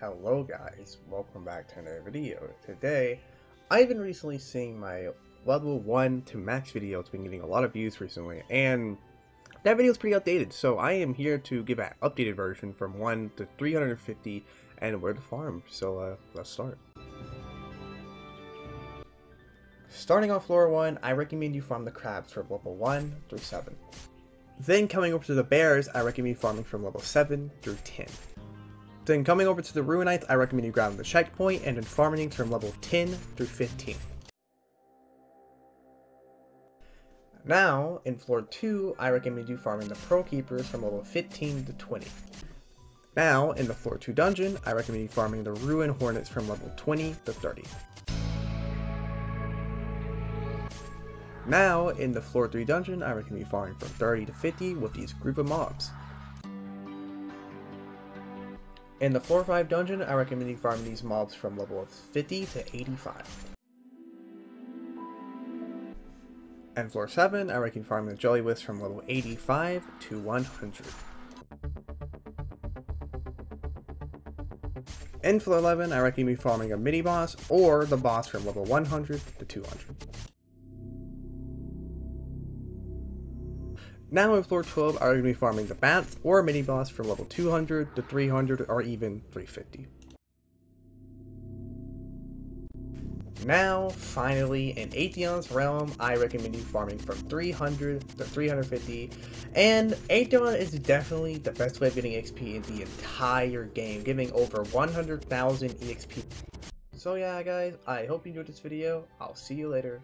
Hello guys, welcome back to another video. Today, I've been recently seeing my level 1 to max video. It's been getting a lot of views recently, and that video is pretty outdated, so I am here to give an updated version from 1 to 350 and where to farm. So uh, let's start. Starting off floor 1, I recommend you farm the crabs from level 1 through 7. Then coming over to the bears, I recommend farming from level 7 through 10. Then coming over to the Ruinites, I recommend you grabbing the checkpoint and then farming from level 10 through 15. Now, in floor 2, I recommend you farming the Pearl Keepers from level 15 to 20. Now, in the floor 2 dungeon, I recommend you farming the Ruin Hornets from level 20 to 30. Now, in the floor 3 dungeon, I recommend you farming from 30 to 50 with these group of mobs. In the floor 5 dungeon, I recommend you farm these mobs from level 50 to 85. And floor 7, I recommend farming the Jelly Wisps from level 85 to 100. In floor 11, I recommend you farming a mini boss or the boss from level 100 to 200. Now in floor 12, I'm going to be farming the bats or mini boss from level 200 to 300 or even 350. Now, finally, in Atheon's realm, I recommend you farming from 300 to 350, and Atheon is definitely the best way of getting XP in the entire game, giving over 100,000 EXP. So yeah guys, I hope you enjoyed this video, I'll see you later,